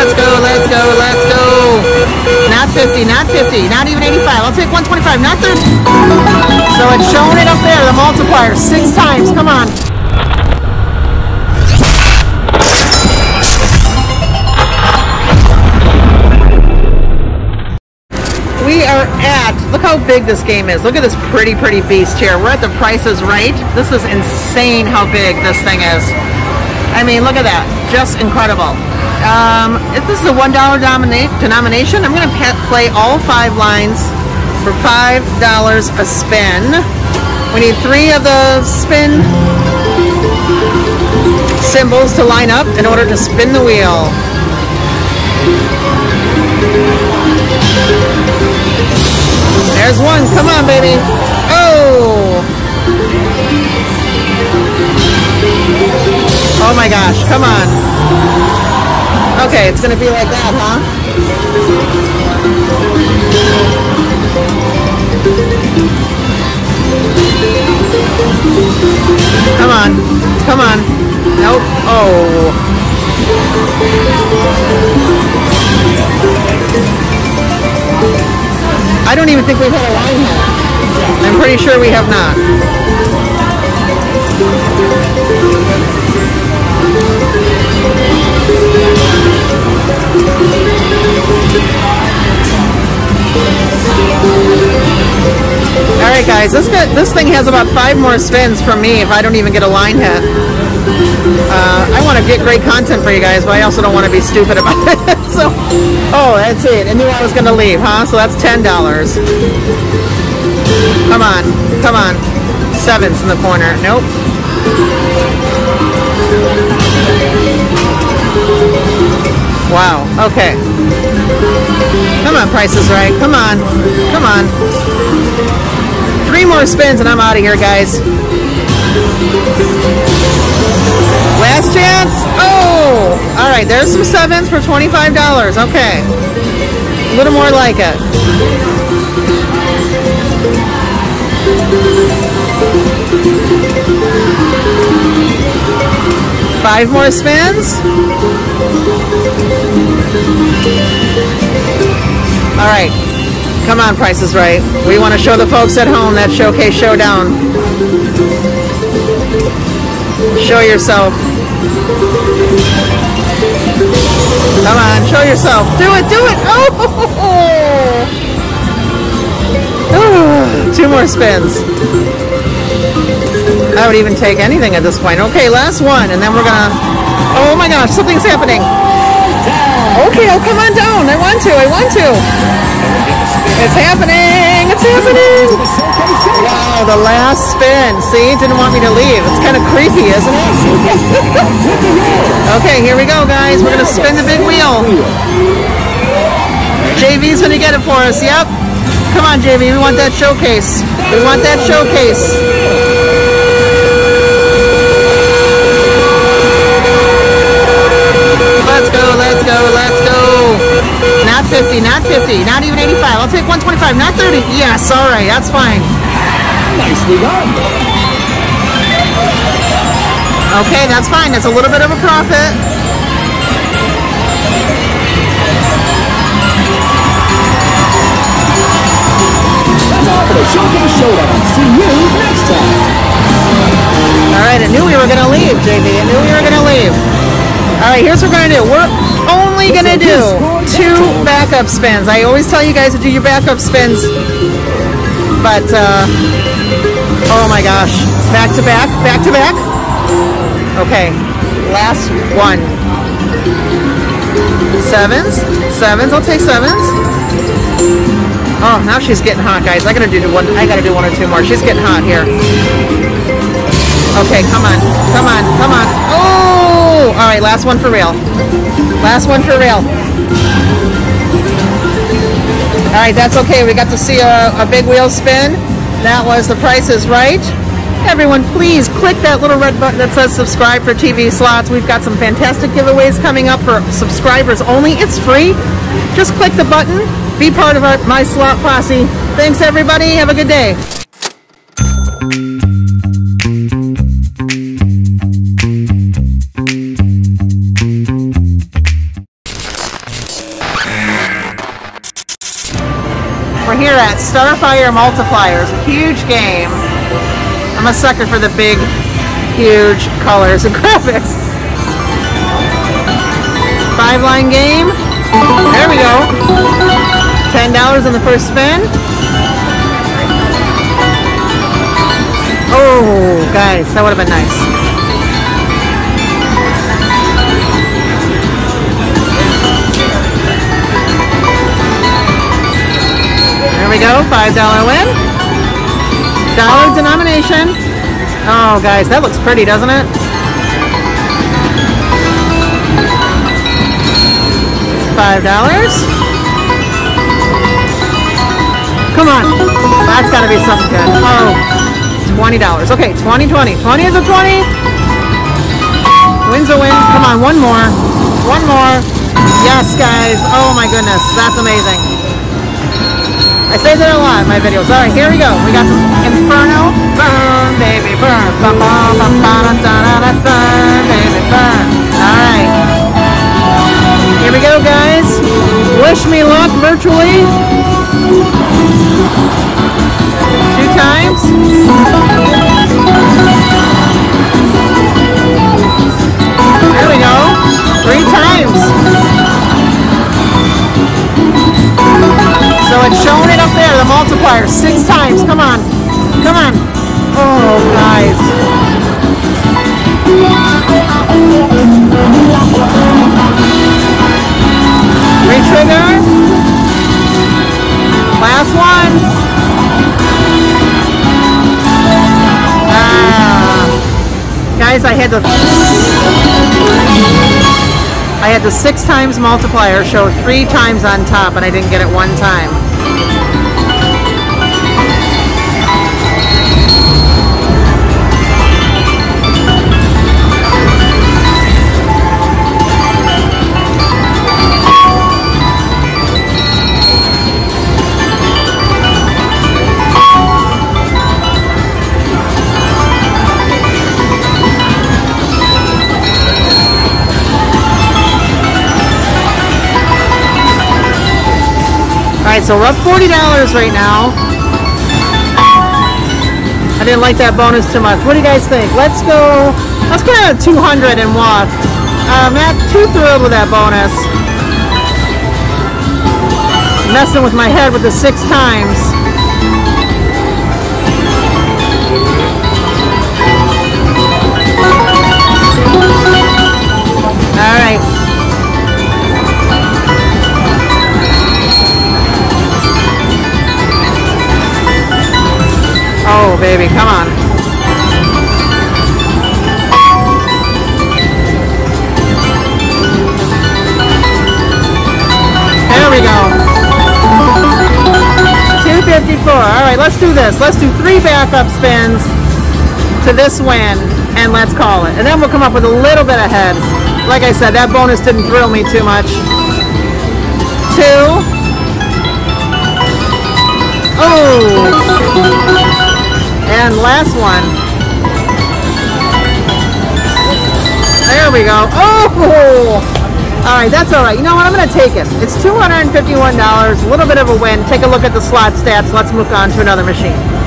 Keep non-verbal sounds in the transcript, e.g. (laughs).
Let's go, let's go, let's go. Not 50, not 50, not even 85. I'll take 125, not 30. So it's showing it up there, the multiplier, six times. Come on. We are at, look how big this game is. Look at this pretty, pretty beast here. We're at the Price is Right. This is insane how big this thing is. I mean, look at that. Just incredible. Um, if this is a $1 denomination, I'm going to play all five lines for $5 a spin. We need three of the spin symbols to line up in order to spin the wheel. There's one. Come on, baby. Oh! Oh my gosh. Come on. Okay, it's to be like that, huh? Come on. Come on. Nope. Oh. I don't even think we've had a line yet. I'm pretty sure we have not. Right, guys, this got, this thing has about five more spins from me if I don't even get a line hit. Uh, I want to get great content for you guys, but I also don't want to be stupid about (laughs) it. so, oh, that's it. I knew I was going to leave, huh? So that's ten dollars. Come on, come on. Sevens in the corner. Nope. Wow. Okay. Come on, Price is Right. Come on. Come on. Three more spins and I'm out of here, guys. Last chance. Oh! All right, there's some sevens for $25. Okay. A little more like it. Five more spins. All right. Come on, Price is Right. We want to show the folks at home that Showcase Showdown. Show yourself. Come on, show yourself. Do it, do it. Oh! (laughs) Two more spins. I would even take anything at this point. Okay, last one, and then we're gonna. Oh my gosh, something's happening. Okay, oh come on down. I want to. I want to. It's happening. It's happening. Wow, the last spin. See, didn't want me to leave. It's kind of creepy, isn't it? okay, here we go, guys. We're gonna spin the big wheel. JV's gonna get it for us. Yep. Come on, JV. We want that showcase. We want that showcase. 35, not 30. Yes, all right, that's fine. Nicely done. Okay, that's fine. That's a little bit of a profit. That's all for the Showcase Showdown. See you next time. All right, I knew we were going to leave, JV. I knew we were going to leave. All right, here's what we're going to do. We're going to do two backup spins. I always tell you guys to do your backup spins. But, uh, oh my gosh. Back to back, back to back. Okay, last one. Sevens, sevens, I'll take sevens. Oh, now she's getting hot, guys. I gotta do one. I gotta do one or two more. She's getting hot here. Okay, come on, come on, come on. Oh, all right. Last one for real. Last one for real. All right, that's okay. We got to see a, a big wheel spin. That was The Price is Right. Everyone, please click that little red button that says subscribe for TV slots. We've got some fantastic giveaways coming up for subscribers only. It's free. Just click the button. Be part of our My Slot Posse. Thanks, everybody. Have a good day. Here at Starfire Multipliers, a huge game. I'm a sucker for the big, huge colors and (laughs) graphics. Five line game. There we go. $10 on the first spin. Oh, guys, that would have been nice. We go, $5 win. Dollar denomination. Oh, guys, that looks pretty, doesn't it? Five dollars. Come on. That's got to be something good. Oh, $20. Okay, 20, 20. 20 is a 20. Win's a win. Come on, one more. One more. Yes, guys. Oh, my goodness. That's amazing. I say that a lot in my videos. All right, here we go. We got some Inferno. Burn, baby, burn. Ba -ba -ba -ba -da -da -da -da, burn, baby, burn. All right. Here we go, guys. Wish me luck virtually. Two times. So it's showing it up there, the multiplier, six times. Come on. Come on. Oh, guys. Re-trigger. Last one. Ah. Guys, I had to... I had the six times multiplier show three times on top and I didn't get it one time. So we're up $40 right now. I didn't like that bonus too much. What do you guys think? Let's go, let's go to 200 and walk. I'm not uh, too thrilled with that bonus. Messing with my head with the six times. 254. All right, let's do this. Let's do three backup spins to this win, and let's call it. And then we'll come up with a little bit ahead. Like I said, that bonus didn't thrill me too much. Two. Oh. And last one. There we go. Oh! All right, that's all right. You know what? I'm going to take it. It's $251, a little bit of a win. Take a look at the slot stats. Let's move on to another machine.